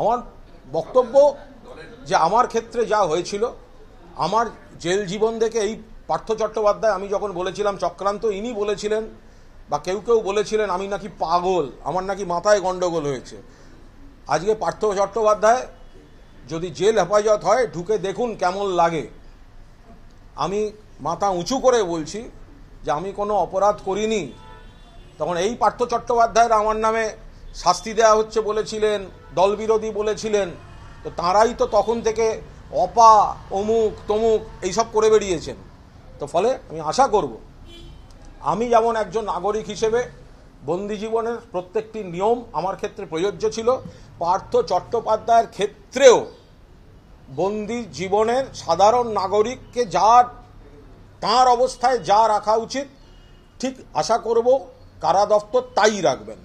আমার বক্তব্য যে আমার ক্ষেত্রে যা হয়েছিল, আমার জেল জীবন দেখে এই পার্থ চট্টোপাধ্যায় আমি যখন বলেছিলাম, চক্রান্ত ইনি বলেছিলেন বা কেউ কেউ বলেছিলেন, আমি নাকি পাগল, আমার নাকি মাথায় গন্ডগোল হয়েছে। আজকে পার্থ চট্টোপাধ্যায় যদি জেল হেফাজত হয়, ঢুকে দেখুন কেমন লাগে। আমি মাথা উঁচু করে বলছি যে আমি কোনো অপরাধ করিনি। তখন এই পার্থ চট্টোপাধ্যায়ের আমার নামে শাস্তি দেওয়া হচ্ছে বলেছিলেন, দলবিরোধী বলেছিলেন, তো তাঁরাই তো তখন থেকে অপা, অমুক, তমুক এইসব করে বেরিয়েছেন তো ফলে আমি আশা করব, আমি যেমন একজন নাগরিক হিসেবে বন্দি জীবনের প্রত্যেকটি নিয়ম আমার ক্ষেত্রে প্রযোজ্য ছিল, পার্থ চট্টোপাধ্যায়ের ক্ষেত্রেও বন্দি জীবনের সাধারণ নাগরিককে যা তাঁর অবস্থায় যা রাখা উচিত, ঠিক আশা করব কারা দপ্তর তাই রাখবেন।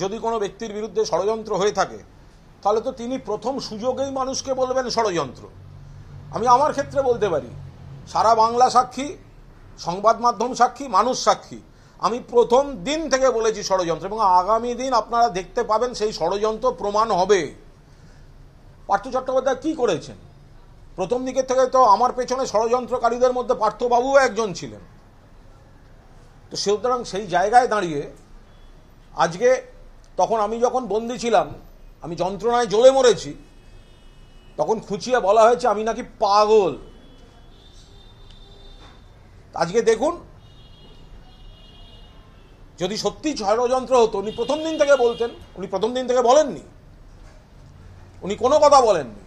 যদি কোনো ব্যক্তির বিরুদ্ধে ষড়যন্ত্র হয়ে থাকে, তাহলে তো তিনি প্রথম সুযোগেই মানুষকে বলবেন ষড়যন্ত্র। আমি আমার ক্ষেত্রে বলতে পারি, সারা বাংলা সাক্ষী, সংবাদ মাধ্যম সাক্ষী, মানুষ সাক্ষী, আমি প্রথম দিন থেকে বলেছি ষড়যন্ত্র এবং আগামী দিন আপনারা দেখতে পাবেন সেই ষড়যন্ত্র প্রমাণ হবে। পার্থ চট্টোপাধ্যায় কী করেছেন? প্রথম দিকের থেকে তো আমার পেছনে ষড়যন্ত্রকারীদের মধ্যে পার্থবাবুও একজন ছিলেন। তো সুতরাং সেই জায়গায় দাঁড়িয়ে আজকে তখন আমি যখন বন্দি ছিলাম, আমি যন্ত্রণায় জ্বলে মরেছি, তখন খুঁচিয়ে বলা হয়েছে, আমি নাকি পাগল? আজকে দেখুন, যদি সত্যি ষড়যন্ত্র হতো, উনি প্রথম দিন থেকে বলতেন, উনি প্রথম দিন থেকে বলেননি। উনি কোনো কথা বলেননি।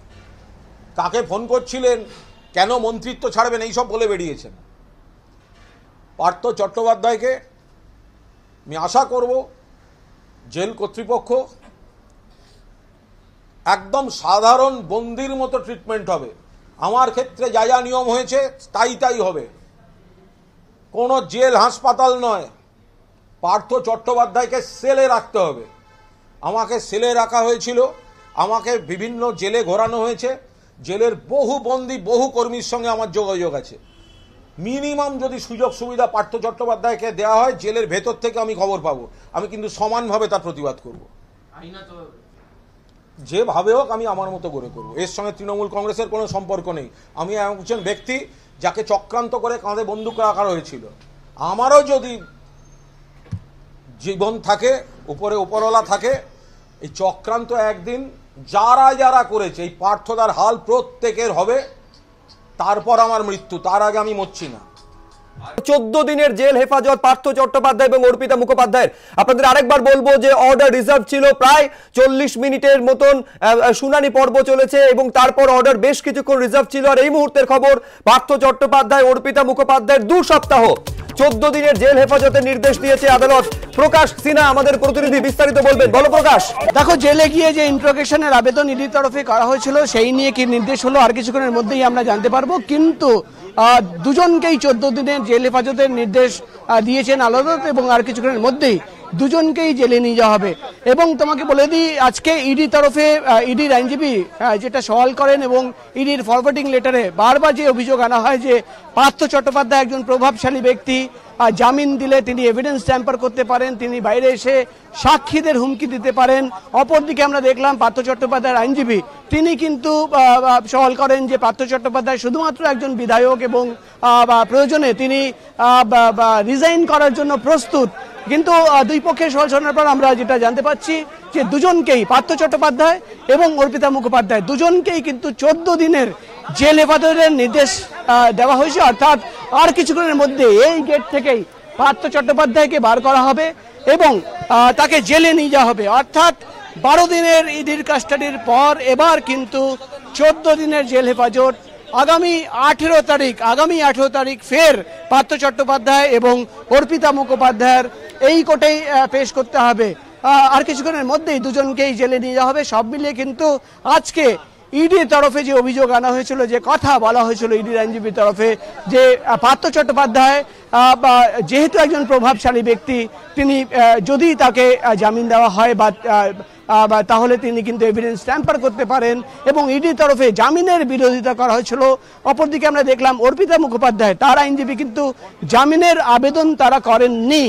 কাকে ফোন করছিলেন, কেন মন্ত্রিত্ব ছাড়বেন, এইসব বলে বেরিয়েছেন। পার্থ চট্টোপাধ্যায়কে আমি আশা করব জেল কর্তৃপক্ষ, একদম সাধারণ বন্দির মতো ট্রিটমেন্ট হবে। আমার ক্ষেত্রে যা যা নিয়ম হয়েছে, তাই তাই হবে। কোনো জেল হাসপাতাল নয়। পার্থ চট্টোপাধ্যায়কে সেলে রাখতে হবে। আমাকে সেলে রাখা হয়েছিল। আমাকে বিভিন্ন জেলে ঘোরানো হয়েছে। জেলের বহু বন্দি, বহু কর্মীর সঙ্গে আমার যোগাযোগ আছে। মিনিমাম যদি সুযোগ সুবিধা পার্থ চট্টোপাধ্যায়কে দেওয়া হয় জেলের ভেতর থেকে আমি খবর পাবো। আমি কিন্তু সমানভাবে তার প্রতিবাদ করব। যেভাবে হোক আমি আমার মতো করে করব। এর সঙ্গে তৃণমূল কংগ্রেসের কোনো সম্পর্ক নেই। আমি একজন ব্যক্তি যাকে চক্রান্ত করে কাঁধে বন্দুক রাখা হয়েছিল। আমারও যদি জীবন থাকে উপরে উপরওয়ালা থাকে এই চক্রান্ত একদিন যারা যারা করেছে এই পার্থদার হাল প্রত্যেকের হবে। তারপর আমার মৃত্যু, তার আগে আমি মরছি না। চোদ্দ দিনের জেল, হেফাজত, পার্থ চট্টোপাধ্যায় এবং অর্পিতা মুখোপাধ্যায়ের। আপনাদের আরেকবার বলব যে অর্ডার রিজার্ভ ছিল প্রায় চল্লিশ মিনিটের মতন শুনানি পর্ব চলেছে এবং তারপর অর্ডার বেশ কিছুক্ষণ রিজার্ভ ছিল। আর এই মুহূর্তের খবর, পার্থ চট্টোপাধ্যায়, অর্পিতা মুখোপাধ্যায়ের দু সপ্তাহ। চোদ্দ দিনের জেল হেফাজতের নির্দেশ দিয়েছে আদালত। প্রকাশ সিনহা, আমাদের প্রতিনিধি বিস্তারিত বলবেন। বলো প্রকাশ। দেখো, জেলে গিয়ে যে ইন্ট্রোগেশনের আবেদন ইডির তরফে করা হয়েছিল, সেই নিয়ে কি নির্দেশ হলো আর কিছুক্ষণের মধ্যেই আমরা জানতে পারব। কিন্তু দুজনকেই চোদ্দ দিনের জেল হেফাজতের নির্দেশ দিয়েছেন আদালত এবং আর কিছুক্ষণের মধ্যেই দুজনকেই জেলে নিয়ে যাওয়া হবে। এবং তোমাকে বলে দিই আজকে ইডি তরফে ইডির আইনজীবী আহ, যেটা সওয়াল করেন এবং ইডির ফরওয়ার্ডিং লেটারে বারবার যে অভিযোগ আনা হয় যে পার্থ চট্টোপাধ্যায় একজন প্রভাবশালী ব্যক্তি জামিন দিলে তিনি এভিডেন্স ট্যাম্পার করতে পারেন তিনি বাইরে এসে সাক্ষীদের হুমকি দিতে পারেন। অপরদিকে আমরা দেখলাম পার্থ চট্টোপাধ্যায়ের আইনজীবী তিনি কিন্তু সওয়াল করেন যে পার্থ চট্টোপাধ্যায় শুধুমাত্র একজন বিধায়ক এবং প্রয়োজনে তিনি রিজাইন করার জন্য প্রস্তুত। কিন্তু দুই পক্ষের সওয়াল শোনার পর আমরা যেটা জানতে পাচ্ছি যে দুজনকেই পার্থ চট্টোপাধ্যায় এবং অর্পিতা মুখোপাধ্যায়, দুজনকেই কিন্তু চোদ্দ দিনের জেল হেফাজতের নির্দেশ দেওয়া হয়েছে। অর্থাৎ আর কিছুক্ষণের মধ্যে এই গেট থেকেই পার্থ চট্টোপাধ্যায়কে বার করা হবে এবং তাকে জেলে নিয়ে যাওয়া হবে। অর্থাৎ বারো দিনের ইডির কাস্টাডির পর এবার কিন্তু চোদ্দ দিনের জেল হেফাজত। আগামী আঠেরো তারিখ, আগামী আঠেরো তারিখ ফের পার্থ চট্টোপাধ্যায় এবং অর্পিতা মুখোপাধ্যায়ের এই কোর্টেই পেশ করতে হবে। আর কিছুক্ষণের মধ্যেই দুজনকেই জেলে নিয়ে যাওয়া হবে। সব মিলিয়ে কিন্তু আজকে ইডির তরফে যে অভিযোগ আনা হয়েছিল, যে কথা বলা হয়েছিল ইডির আইনজীবীর তরফে, যে পার্থ চট্টোপাধ্যায় বা যেহেতু একজন প্রভাবশালী ব্যক্তি, তিনি যদি তাকে জামিন দেওয়া হয় বা তাহলে তিনি কিন্তু এভিডেন্স ট্যাম্পার করতে পারেন এবং ইডির তরফে জামিনের বিরোধিতা করা হয়েছিল। অপরদিকে আমরা দেখলাম অর্পিতা মুখোপাধ্যায়, তার আইনজীবী কিন্তু জামিনের আবেদন তারা করেননি।